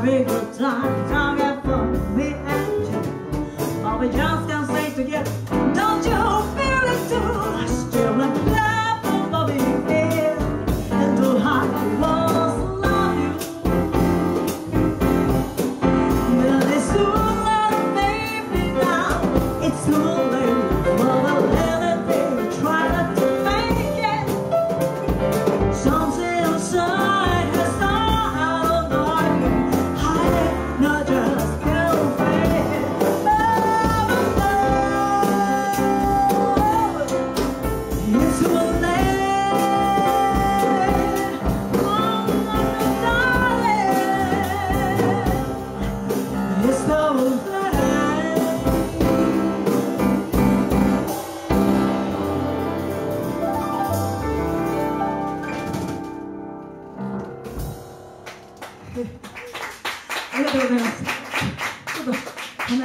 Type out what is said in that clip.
very good time. Time get fun, me and you. But we just ありがとうございます。